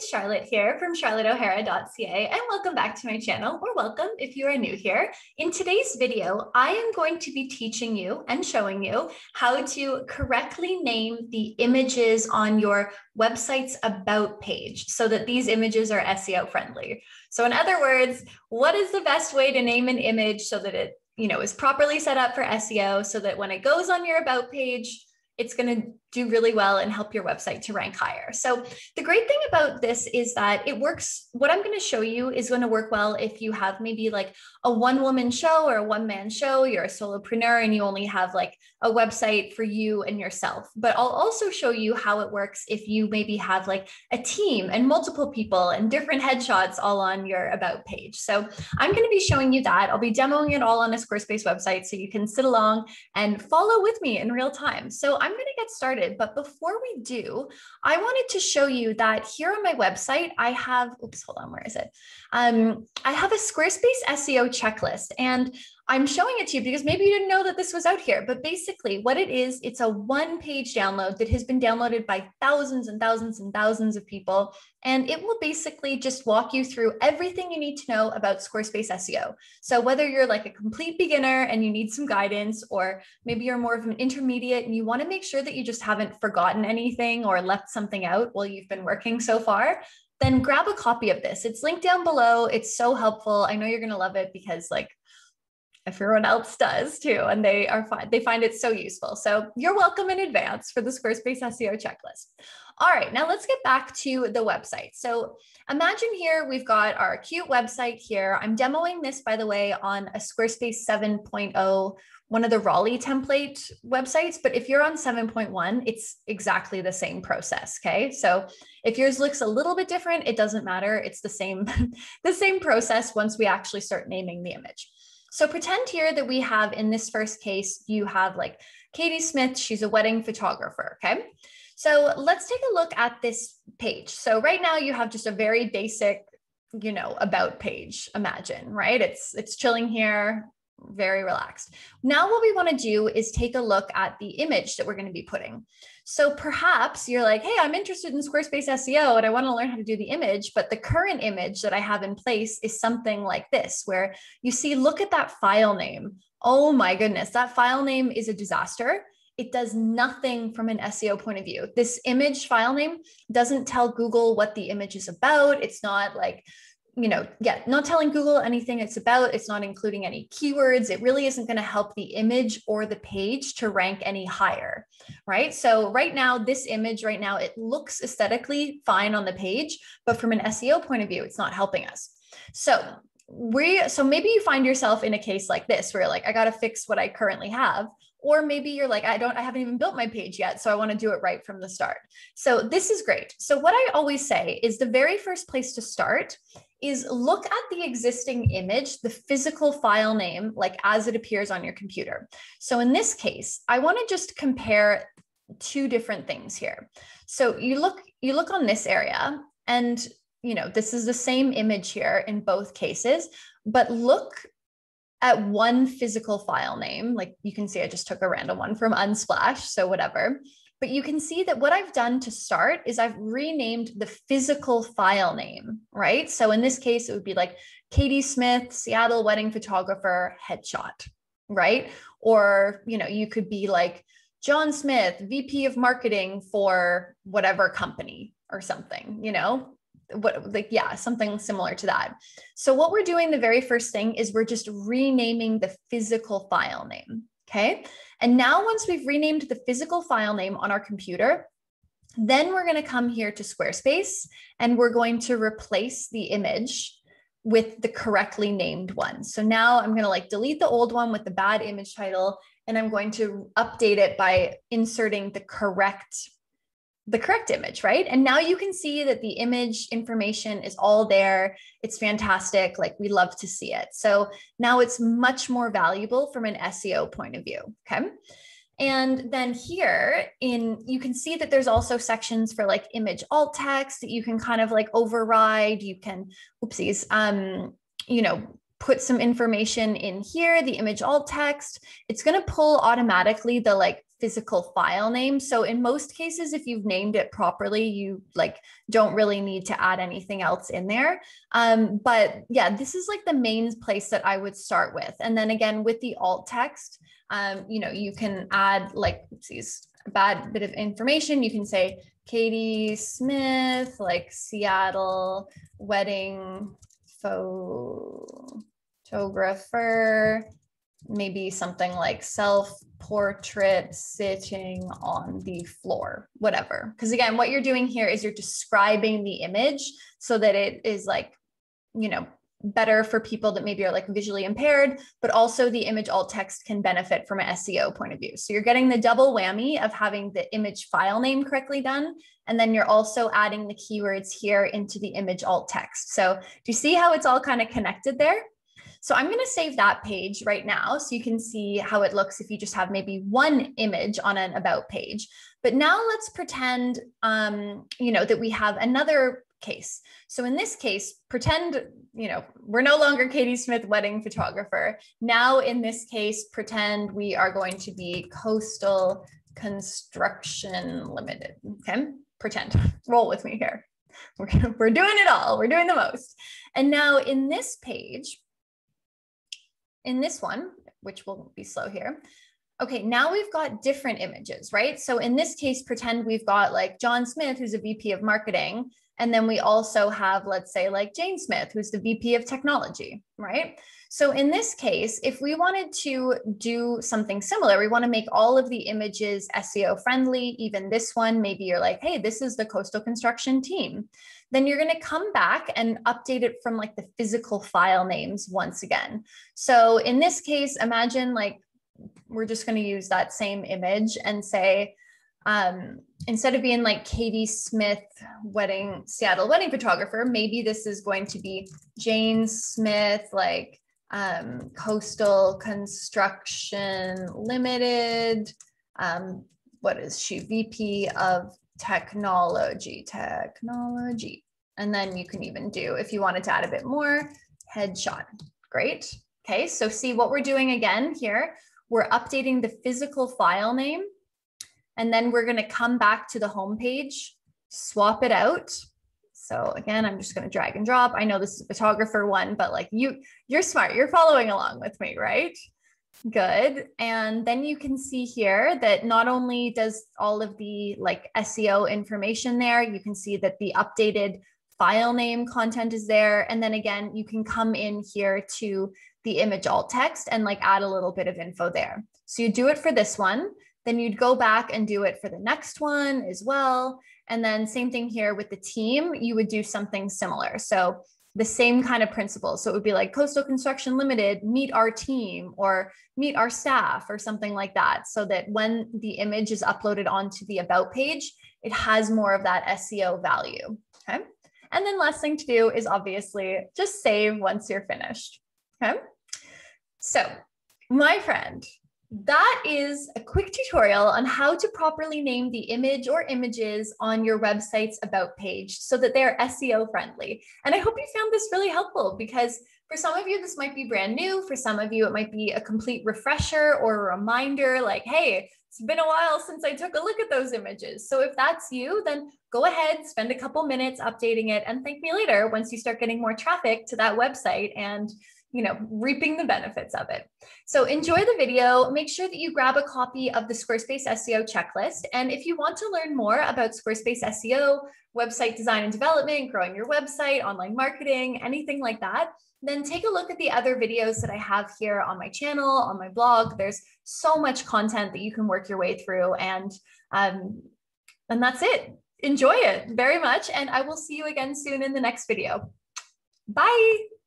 it's Charlotte here from charlotteohara.ca and welcome back to my channel or welcome if you are new here. In today's video, I am going to be teaching you and showing you how to correctly name the images on your website's about page so that these images are SEO friendly. So in other words, what is the best way to name an image so that it, you know, is properly set up for SEO so that when it goes on your about page, it's going to do really well and help your website to rank higher. So the great thing about this is that it works. What I'm going to show you is going to work well if you have maybe like a one woman show or a one man show, you're a solopreneur and you only have like a website for you and yourself. But I'll also show you how it works if you maybe have like a team and multiple people and different headshots all on your about page. So I'm going to be showing you that. I'll be demoing it all on a Squarespace website so you can sit along and follow with me in real time. So I'm going to get started started. But before we do, I wanted to show you that here on my website, I have, oops, hold on, where is it? Um, I have a Squarespace SEO checklist. And I'm showing it to you because maybe you didn't know that this was out here, but basically what it is, it's a one page download that has been downloaded by thousands and thousands and thousands of people. And it will basically just walk you through everything you need to know about Squarespace SEO. So whether you're like a complete beginner and you need some guidance, or maybe you're more of an intermediate and you want to make sure that you just haven't forgotten anything or left something out while you've been working so far, then grab a copy of this. It's linked down below. It's so helpful. I know you're going to love it because like everyone else does too and they are fine they find it so useful. So you're welcome in advance for the squarespace seo checklist. All right now let's get back to the website. So imagine here we've got our cute website here. I'm demoing this by the way on a squarespace 7.0 one of the raleigh template websites but if you're on 7.1 it's exactly the same process okay? So if yours looks a little bit different it doesn't matter. It's the same the same process once we actually start naming the image so pretend here that we have in this first case, you have like Katie Smith, she's a wedding photographer. Okay. So let's take a look at this page. So right now you have just a very basic, you know, about page, imagine, right? It's it's chilling here, very relaxed. Now what we want to do is take a look at the image that we're going to be putting. So perhaps you're like, hey, I'm interested in Squarespace SEO and I want to learn how to do the image, but the current image that I have in place is something like this, where you see, look at that file name. Oh my goodness, that file name is a disaster. It does nothing from an SEO point of view. This image file name doesn't tell Google what the image is about. It's not like you know, yeah, not telling Google anything it's about. It's not including any keywords. It really isn't going to help the image or the page to rank any higher, right? So right now, this image right now, it looks aesthetically fine on the page, but from an SEO point of view, it's not helping us. So we, so maybe you find yourself in a case like this where you're like, I got to fix what I currently have or maybe you're like i don't i haven't even built my page yet so i want to do it right from the start. So this is great. So what i always say is the very first place to start is look at the existing image the physical file name like as it appears on your computer. So in this case i want to just compare two different things here. So you look you look on this area and you know this is the same image here in both cases but look at one physical file name, like you can see I just took a random one from Unsplash, so whatever. But you can see that what I've done to start is I've renamed the physical file name, right? So in this case, it would be like Katie Smith, Seattle wedding photographer, headshot, right? Or, you know, you could be like John Smith, VP of marketing for whatever company or something, you know, what like yeah something similar to that. So what we're doing the very first thing is we're just renaming the physical file name okay? And now once we've renamed the physical file name on our computer then we're going to come here to squarespace and we're going to replace the image with the correctly named one. So now i'm going to like delete the old one with the bad image title and i'm going to update it by inserting the correct the correct image, right? And now you can see that the image information is all there. It's fantastic. Like we love to see it. So now it's much more valuable from an SEO point of view. Okay. And then here in, you can see that there's also sections for like image alt text that you can kind of like override. You can, oopsies, um, you know, put some information in here, the image alt text. It's going to pull automatically the like physical file name. So in most cases, if you've named it properly, you like don't really need to add anything else in there. Um, but yeah, this is like the main place that I would start with. And then again, with the alt text, um, you know, you can add like these bad bit of information. You can say Katie Smith, like Seattle wedding photographer, maybe something like self portrait sitting on the floor, whatever. Because again, what you're doing here is you're describing the image so that it is like, you know, better for people that maybe are like visually impaired, but also the image alt text can benefit from an SEO point of view. So you're getting the double whammy of having the image file name correctly done. And then you're also adding the keywords here into the image alt text. So do you see how it's all kind of connected there? So I'm going to save that page right now so you can see how it looks if you just have maybe one image on an about page. But now let's pretend, um, you know, that we have another case. So in this case, pretend, you know, we're no longer Katie Smith wedding photographer. Now in this case, pretend we are going to be Coastal Construction Limited. Okay, pretend, roll with me here. We're, we're doing it all. We're doing the most. And now in this page, in this one, which will be slow here, okay, now we've got different images, right? So in this case, pretend we've got like John Smith, who's a VP of marketing, and then we also have, let's say, like Jane Smith, who's the VP of technology, right? So in this case, if we wanted to do something similar, we want to make all of the images SEO friendly, even this one, maybe you're like, hey, this is the coastal construction team. Then you're going to come back and update it from like the physical file names once again. So in this case, imagine like we're just going to use that same image and say, um, instead of being like Katie Smith wedding Seattle wedding photographer, maybe this is going to be Jane Smith, like um, Coastal Construction Limited. Um, what is she? VP of Technology. Technology. And then you can even do, if you wanted to add a bit more, headshot. Great. Okay, so see what we're doing again here. We're updating the physical file name and then we're going to come back to the home page, swap it out. So again, I'm just going to drag and drop. I know this is a photographer one, but like you, you're smart. You're following along with me, right? Good. And then you can see here that not only does all of the like SEO information there, you can see that the updated file name content is there. And then again, you can come in here to the image alt text and like add a little bit of info there. So you do it for this one. Then you'd go back and do it for the next one as well. And then same thing here with the team, you would do something similar. So the same kind of principles. So it would be like Coastal Construction Limited, meet our team or meet our staff or something like that. So that when the image is uploaded onto the about page, it has more of that SEO value. Okay. And then last thing to do is obviously just save once you're finished. Okay. So my friend, that is a quick tutorial on how to properly name the image or images on your website's about page so that they're SEO friendly. And I hope you found this really helpful because for some of you, this might be brand new. For some of you, it might be a complete refresher or a reminder like, hey, it's been a while since I took a look at those images. So if that's you, then go ahead, spend a couple minutes updating it and thank me later once you start getting more traffic to that website and you know, reaping the benefits of it. So enjoy the video. Make sure that you grab a copy of the Squarespace SEO checklist. And if you want to learn more about Squarespace SEO, website design and development, growing your website, online marketing, anything like that, then take a look at the other videos that I have here on my channel, on my blog. There's so much content that you can work your way through. And, um, and that's it. Enjoy it very much. And I will see you again soon in the next video. Bye.